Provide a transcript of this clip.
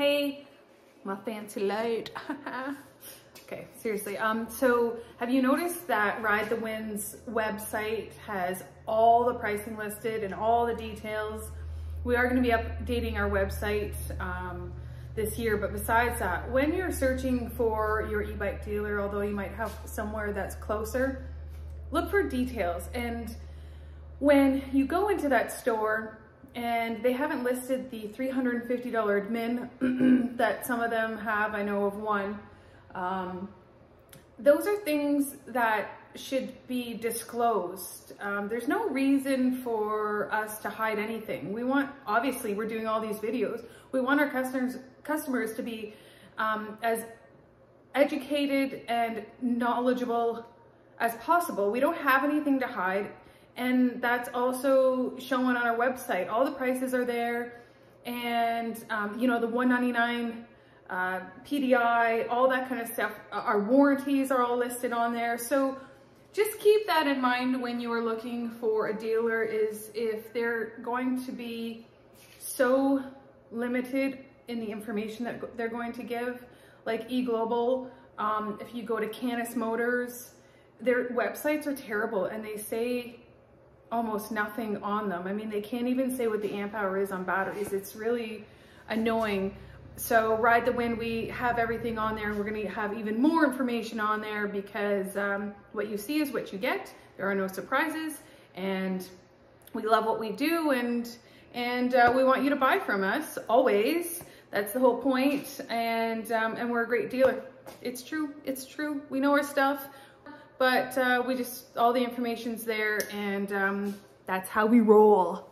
Hey, my fancy light. okay, seriously. Um, so have you noticed that Ride the Wind's website has all the pricing listed and all the details? We are going to be updating our website um, this year, but besides that, when you're searching for your e-bike dealer, although you might have somewhere that's closer, look for details. And when you go into that store, and they haven't listed the $350 admin that some of them have. I know of one. Um, those are things that should be disclosed. Um, there's no reason for us to hide anything. We want, obviously, we're doing all these videos. We want our customers customers to be um, as educated and knowledgeable as possible. We don't have anything to hide. And that's also shown on our website. All the prices are there. And, um, you know, the 199 uh, PDI, all that kind of stuff. Our warranties are all listed on there. So just keep that in mind when you are looking for a dealer is if they're going to be so limited in the information that they're going to give, like eGlobal, um, if you go to Canis Motors, their websites are terrible and they say almost nothing on them. I mean, they can't even say what the amp hour is on batteries. It's really annoying. So Ride the Wind, we have everything on there and we're gonna have even more information on there because um, what you see is what you get. There are no surprises and we love what we do and, and uh, we want you to buy from us always. That's the whole point and, um, and we're a great dealer. It's true, it's true. We know our stuff but uh, we just, all the information's there and um, that's how we roll.